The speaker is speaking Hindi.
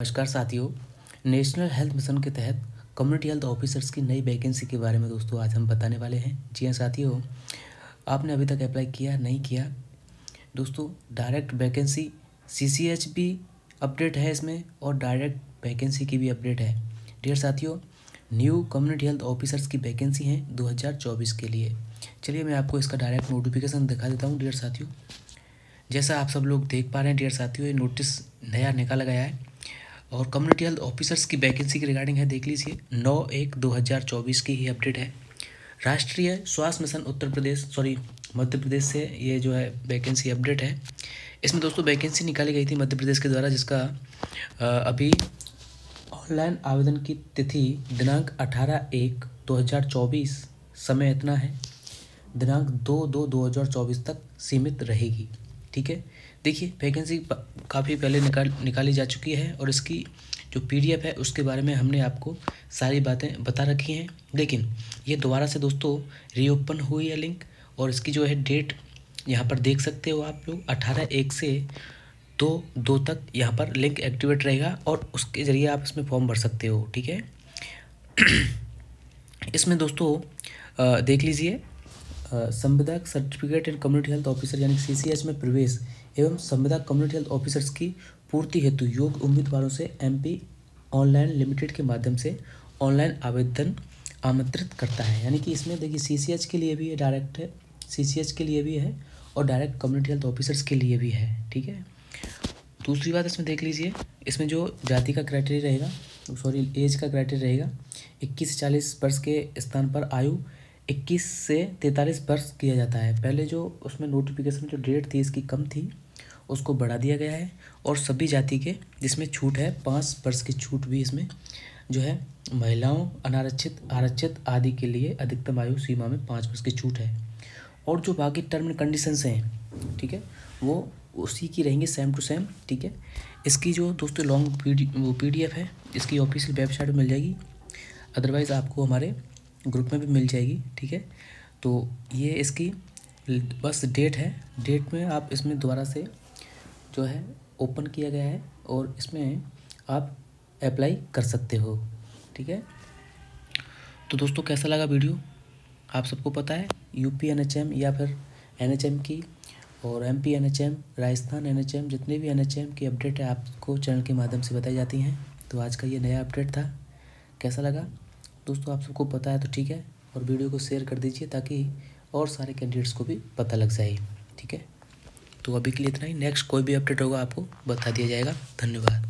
नमस्कार साथियों। नेशनल हेल्थ मिशन के तहत कम्युनिटी हेल्थ ऑफिसर्स की नई वैकेंसी के बारे में दोस्तों आज हम बताने वाले हैं। जी हाँ साथियों, आपने अभी तक अप्लाई किया, नहीं किया? दोस्तों direct vacancy C C H भी अपडेट है इसमें और डायरेक्ट वैकेंसी की भी अपडेट है। डियर साथियों न्यू कम्युनिटी हेल्थ ऑफिसर्स की वैकेंसी है दो हज़ार चौबीस के लिए। चलिए मैं आपको इसका डायरेक्ट नोटिफिकेशन दिखा देता हूँ डियर साथियों। जैसा आप सब लोग देख पा रहे हैं डियर साथियों, ये नोटिस नया निकाला गया है। और कम्युनिटी हेल्थ ऑफिसर्स की वैकेंसी की रिगार्डिंग है, देख लीजिए। नौ एक दो हज़ार चौबीस की ही अपडेट है। राष्ट्रीय स्वास्थ्य मिशन उत्तर प्रदेश सॉरी मध्य प्रदेश से ये जो है वैकेंसी अपडेट है। इसमें दोस्तों वैकेंसी निकाली गई थी मध्य प्रदेश के द्वारा, जिसका अभी ऑनलाइन आवेदन की तिथि दिनांक अठारह एक दो हज़ार चौबीस समय इतना है। दिनांक दो दो दो हज़ार चौबीस तक सीमित रहेगी। ठीक है? देखिए वैकेंसी काफ़ी पहले निकाल, निकाली जा चुकी है और इसकी जो पीडीएफ है, उसके बारे में हमने आपको सारी बातें बता रखी हैं। लेकिन ये दोबारा से दोस्तों रीओपन हुई है लिंक और इसकी जो है डेट यहाँ पर देख सकते हो आप लोग, अठारह एक से दो दो तक यहाँ पर लिंक एक्टिवेट रहेगा और उसके ज़रिए आप इसमें फॉर्म भर सकते हो, ठीक है? इसमें दोस्तों देख लीजिए संविदा certificate and community health officer यानी सी में प्रवेश एवं संविदा कम्युनिटी हेल्थ ऑफिसर्स की पूर्ति हेतु योग्य उम्मीदवारों से एमपी ऑनलाइन लिमिटेड के माध्यम से ऑनलाइन आवेदन आमंत्रित करता है। यानी कि इसमें देखिए सीसीएच के लिए भी डायरेक्ट है सीसीएच के लिए भी है और डायरेक्ट कम्युनिटी हेल्थ ऑफिसर्स के लिए भी है, ठीक है? दूसरी बात इसमें देख लीजिए, इसमें जो जाति का क्राइटेरिया रहेगा सॉरी एज का क्राइटेरिया रहेगा, इक्कीस से चालीस वर्ष के स्थान पर आयु इक्कीस से तैंतालीस वर्ष किया जाता है। पहले जो उसमें नोटिफिकेशन जो डेट थी, इसकी कम थी, उसको बढ़ा दिया गया है और सभी जाति के, जिसमें छूट है, पाँच वर्ष की छूट भी इसमें जो है, महिलाओं, अनारक्षित, आरक्षित आदि के लिए अधिकतम आयु सीमा में पाँच वर्ष की छूट है। और जो बाकी टर्म एंड कंडीशंस हैं, ठीक है, वो उसी की रहेंगी सेम टू सेम ठीक है। इसकी जो दोस्तों लॉन्ग पी वो पी है, इसकी ऑफिशियल वेबसाइट मिल जाएगी। अदरवाइज़ आपको हमारे ग्रुप में भी मिल जाएगी, ठीक है? तो ये इसकी बस डेट है। डेट में आप इसमें दोबारा से जो है ओपन किया गया है और इसमें आप अप्लाई कर सकते हो, ठीक है? तो दोस्तों, कैसा लगा वीडियो? आप सबको पता है, यूपी एनएचएम या फिर एनएचएम की और एमपी एनएचएम, राजस्थान एनएचएम, जितने भी एनएचएम की अपडेट है आपको चैनल के माध्यम से बताई जाती हैं। तो आज का ये नया अपडेट था। कैसा लगा? दोस्तों, आप सबको पता है तो ठीक है, और वीडियो को शेयर कर दीजिए ताकि और सारे कैंडिडेट्स को भी पता लग जाए, ठीक है? तो अभी के लिए इतना ही। नेक्स्ट कोई भी अपडेट होगा आपको बता दिया जाएगा। धन्यवाद।